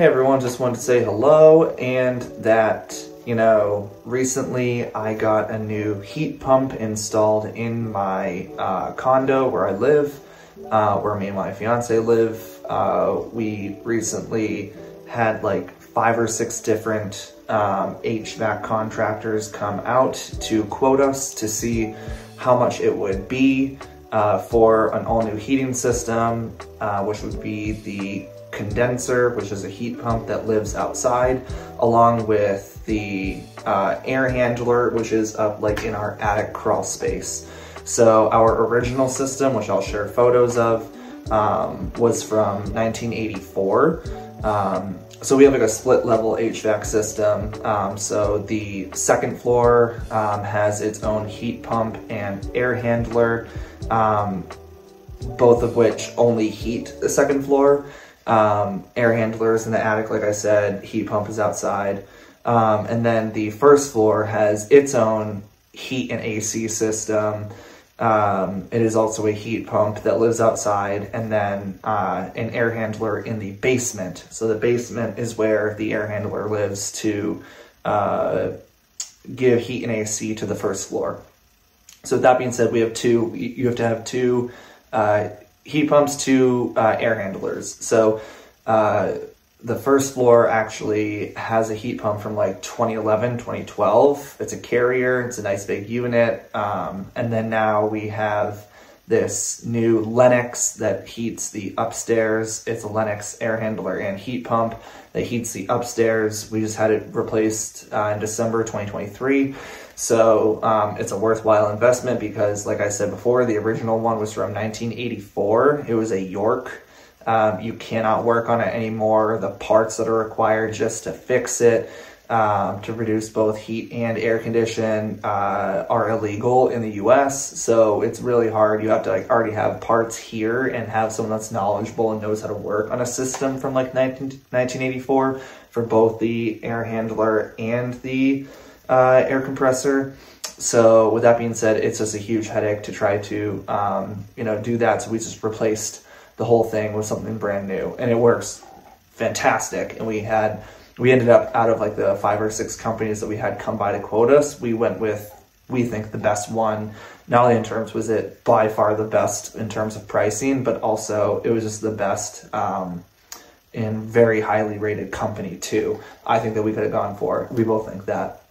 Hey everyone, just wanted to say hello and that, you know, recently I got a new heat pump installed in my uh, condo where I live, uh, where me and my fiance live. Uh, we recently had like five or six different um, HVAC contractors come out to quote us to see how much it would be uh, for an all new heating system, uh, which would be the condenser, which is a heat pump that lives outside, along with the uh, air handler, which is up like in our attic crawl space. So our original system, which I'll share photos of, um, was from 1984. Um, so we have like a split level HVAC system. Um, so the second floor um, has its own heat pump and air handler, um, both of which only heat the second floor. Um, air handlers in the attic, like I said, heat pump is outside. Um, and then the first floor has its own heat and AC system. Um, it is also a heat pump that lives outside, and then uh, an air handler in the basement. So the basement is where the air handler lives to uh, give heat and AC to the first floor. So that being said, we have two. You have to have two uh, heat pumps, to uh, air handlers. So uh, the first floor actually has a heat pump from like 2011, 2012. It's a carrier, it's a nice big unit. Um, and then now we have this new Lennox that heats the upstairs. It's a Lennox air handler and heat pump that heats the upstairs. We just had it replaced uh, in December 2023. So um, it's a worthwhile investment because, like I said before, the original one was from 1984. It was a York um, you cannot work on it anymore. The parts that are required just to fix it, um, to produce both heat and air condition, uh, are illegal in the U.S. So it's really hard. You have to like already have parts here and have someone that's knowledgeable and knows how to work on a system from like 19, 1984 for both the air handler and the uh, air compressor. So with that being said, it's just a huge headache to try to um, you know do that. So we just replaced the whole thing with something brand new, and it works fantastic. And we had we ended up out of like the five or six companies that we had come by to quote us, we went with we think the best one. Not only in terms was it by far the best in terms of pricing, but also it was just the best um, and very highly rated company too. I think that we could have gone for. We both think that.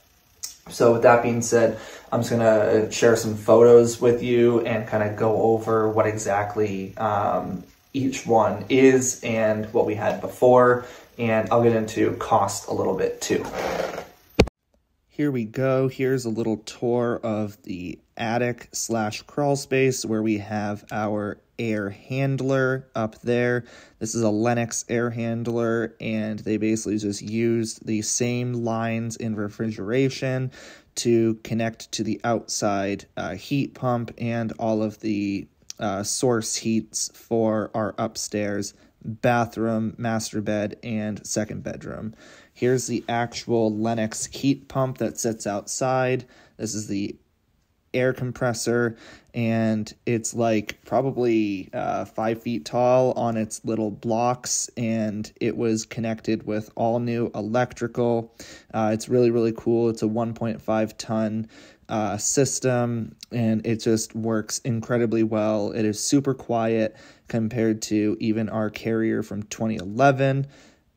So with that being said, I'm just gonna share some photos with you and kind of go over what exactly um, each one is and what we had before, and I'll get into cost a little bit too. Here we go. Here's a little tour of the attic slash crawl space where we have our air handler up there. This is a Lennox air handler, and they basically just used the same lines in refrigeration to connect to the outside uh, heat pump and all of the uh, source heats for our upstairs bathroom, master bed, and second bedroom. Here's the actual Lennox heat pump that sits outside. This is the air compressor, and it's like probably uh, five feet tall on its little blocks, and it was connected with all new electrical. Uh, it's really, really cool. It's a 1.5 ton uh, system, and it just works incredibly well. It is super quiet compared to even our carrier from 2011.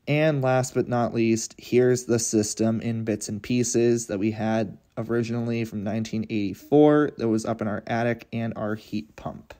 And last but not least, here's the system in bits and pieces that we had originally from 1984 that was up in our attic and our heat pump.